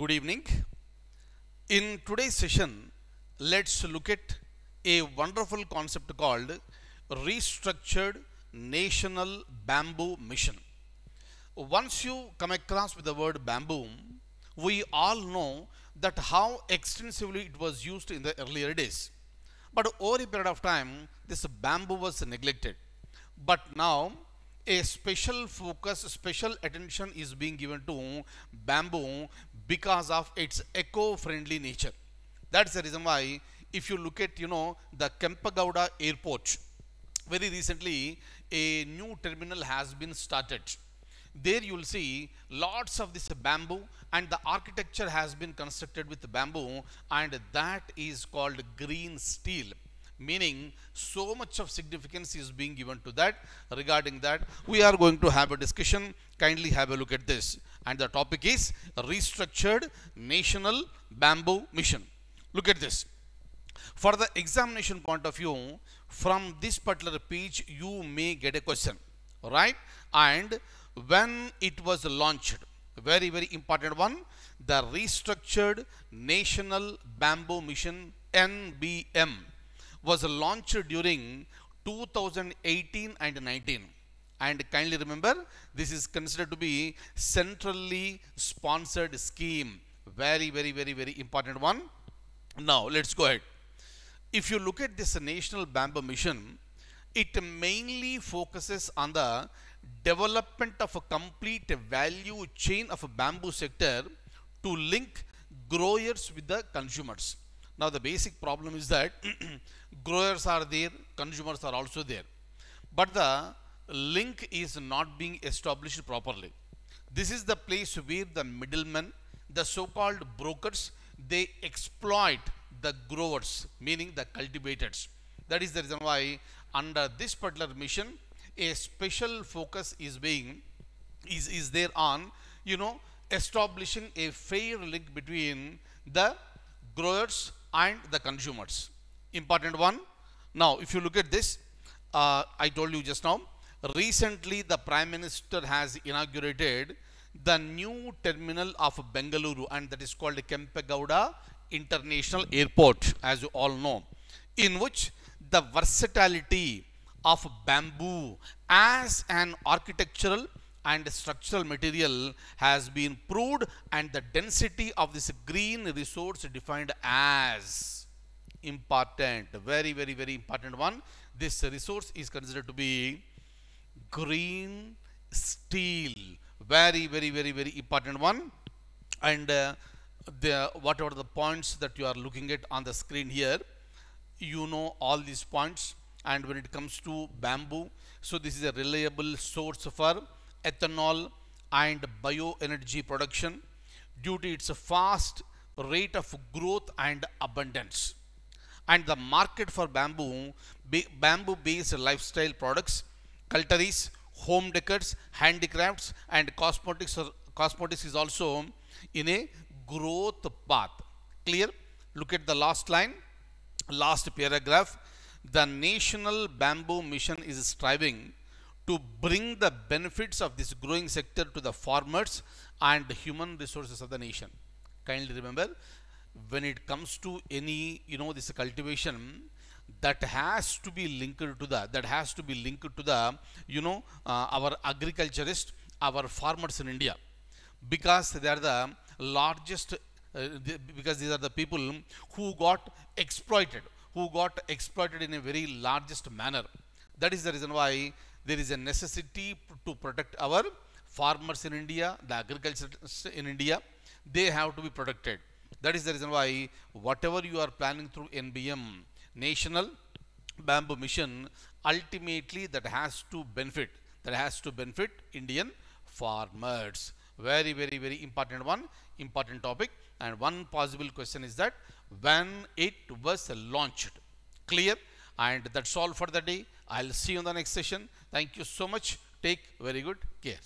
Good evening. In today's session, let's look at a wonderful concept called Restructured National Bamboo Mission. Once you come across with the word bamboo, we all know that how extensively it was used in the earlier days. But over a period of time, this bamboo was neglected. But now, a special focus, special attention is being given to bamboo because of its eco-friendly nature. That's the reason why if you look at, you know, the Kempegowda airport, very recently a new terminal has been started. There you will see lots of this bamboo and the architecture has been constructed with bamboo and that is called green steel meaning so much of significance is being given to that. Regarding that we are going to have a discussion. Kindly have a look at this. And the topic is restructured national bamboo mission. Look at this. For the examination point of view from this particular page you may get a question right? And when it was launched very very important one the restructured national bamboo mission nbm was launched during 2018 and 19 and kindly remember this is considered to be centrally sponsored scheme. Very very very very important one. Now let's go ahead. If you look at this national bamboo mission it mainly focuses on the development of a complete value chain of a bamboo sector to link growers with the consumers. Now the basic problem is that growers are there, consumers are also there. But the link is not being established properly. This is the place where the middlemen, the so-called brokers, they exploit the growers, meaning the cultivators. That is the reason why under this particular mission, a special focus is being is, is there on you know establishing a fair link between the growers and the consumers. Important one. Now, if you look at this, uh, I told you just now, recently the Prime Minister has inaugurated the new terminal of Bengaluru and that is called Kempegowda International Airport as you all know, in which the versatility of bamboo as an architectural and structural material has been proved and the density of this green resource defined as important very very very important one. This resource is considered to be green steel. Very very very very important one. And uh, the whatever the points that you are looking at on the screen here? You know all these points. And when it comes to bamboo so this is a reliable source for ethanol and bioenergy production due to its fast rate of growth and abundance. And the market for bamboo, bamboo based lifestyle products, cutleries, home decors, handicrafts and cosmetics, cosmetics is also in a growth path. Clear? Look at the last line, last paragraph. The National Bamboo Mission is striving to bring the benefits of this growing sector to the farmers and the human resources of the nation. Kindly remember, when it comes to any, you know, this cultivation, that has to be linked to the, that has to be linked to the, you know, uh, our agriculturists, our farmers in India. Because they are the largest, uh, because these are the people who got exploited, who got exploited in a very largest manner. That is the reason why there is a necessity to protect our farmers in India, the agriculture in India, they have to be protected. That is the reason why whatever you are planning through NBM, National Bamboo Mission, ultimately that has to benefit, that has to benefit Indian farmers. Very, very, very important one, important topic. And one possible question is that when it was launched, clear? And that's all for the day. I'll see you in the next session. Thank you so much. Take very good care.